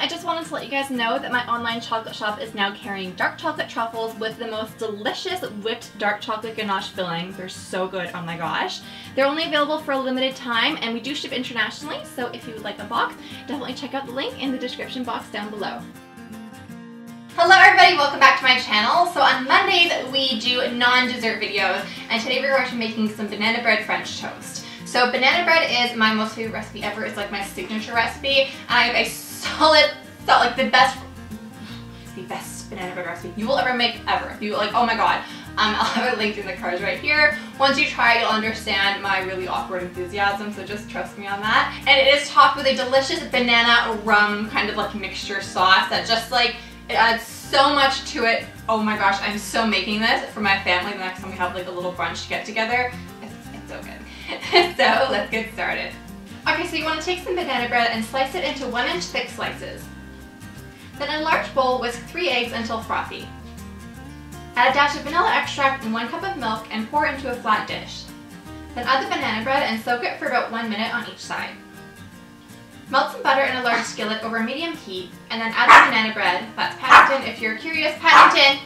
I just wanted to let you guys know that my online chocolate shop is now carrying dark chocolate truffles with the most delicious whipped dark chocolate ganache filling. They're so good, oh my gosh. They're only available for a limited time and we do ship internationally, so if you would like a box, definitely check out the link in the description box down below. Hello everybody, welcome back to my channel. So on Mondays we do non-dessert videos and today we're going to be making some banana bread French toast. So banana bread is my most favorite recipe ever. It's like my signature recipe. I have a solid, so like the best, the best banana bread recipe you will ever make ever. You like, oh my god. Um, I'll have it linked in the cards right here. Once you try it, you'll understand my really awkward enthusiasm, so just trust me on that. And it is topped with a delicious banana rum kind of like mixture sauce that just like, it adds so much to it. Oh my gosh, I'm so making this for my family the next time we have like a little brunch to get together. It's, it's so good. so let's get started. Okay, so you want to take some banana bread and slice it into one inch thick slices. Then in a large bowl, whisk three eggs until frothy. Add a dash of vanilla extract and one cup of milk and pour into a flat dish. Then add the banana bread and soak it for about one minute on each side. Melt some butter in a large skillet over medium heat and then add the banana bread. That's Paddington if you're curious. Paddington!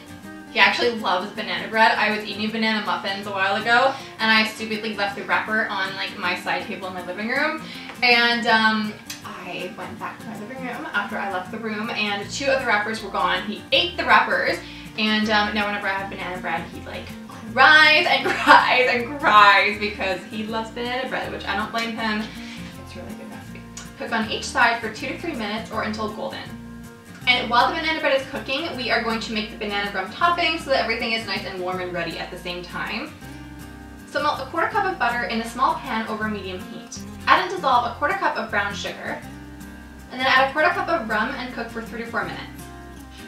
He actually loves banana bread. I was eating banana muffins a while ago and I stupidly left the wrapper on like my side table in my living room. And um, I went back to my living room after I left the room and two of the wrappers were gone. He ate the wrappers and um, now whenever I have banana bread, he like cries and cries and cries because he loves banana bread, which I don't blame him. It's really good recipe. Cook on each side for two to three minutes or until golden. And while the banana bread is cooking, we are going to make the banana rum topping so that everything is nice and warm and ready at the same time. So melt a quarter cup of butter in a small pan over medium heat. Add and dissolve a quarter cup of brown sugar, and then add a quarter cup of rum and cook for three to four minutes.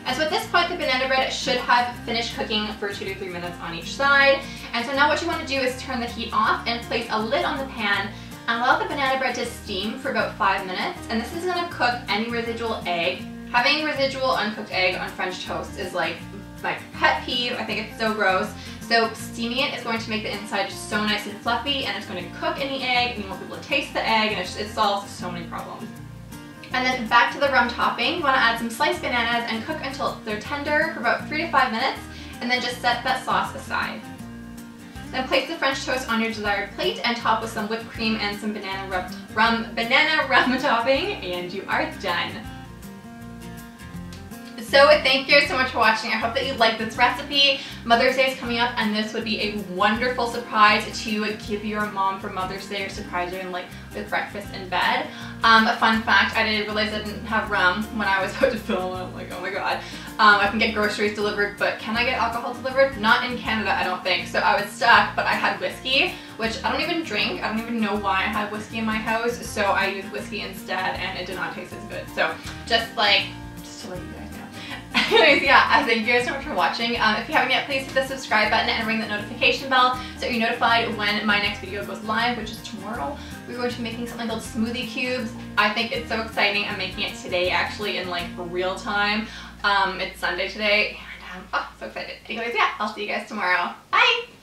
And so at this point, the banana bread should have finished cooking for two to three minutes on each side. And so now what you want to do is turn the heat off and place a lid on the pan and allow the banana bread to steam for about five minutes. And this is going to cook any residual egg Having residual uncooked egg on French toast is like my pet peeve. I think it's so gross. So steaming it is going to make the inside just so nice and fluffy and it's going to cook in the egg and you want people to taste the egg and it, just, it solves so many problems. And then back to the rum topping, you want to add some sliced bananas and cook until they're tender for about 3 to 5 minutes and then just set that sauce aside. Then place the French toast on your desired plate and top with some whipped cream and some banana rum, rum banana rum topping and you are done. So thank you so much for watching. I hope that you liked this recipe. Mother's Day is coming up and this would be a wonderful surprise to give your mom for Mother's Day or surprise her in like with breakfast in bed. Um, a fun fact, I didn't realize I didn't have rum when I was about to film. I'm like, oh my god. Um, I can get groceries delivered, but can I get alcohol delivered? Not in Canada, I don't think. So I was stuck, but I had whiskey, which I don't even drink. I don't even know why I had whiskey in my house. So I used whiskey instead and it did not taste as good. So just like, just to let you guys Anyways, yeah, thank you guys so much for watching. Um, if you haven't yet, please hit the subscribe button and ring the notification bell so you're notified when my next video goes live, which is tomorrow. We're going to be making something called smoothie cubes. I think it's so exciting. I'm making it today, actually, in like real time. Um, it's Sunday today, and um, oh, so excited. Anyways, yeah, I'll see you guys tomorrow. Bye!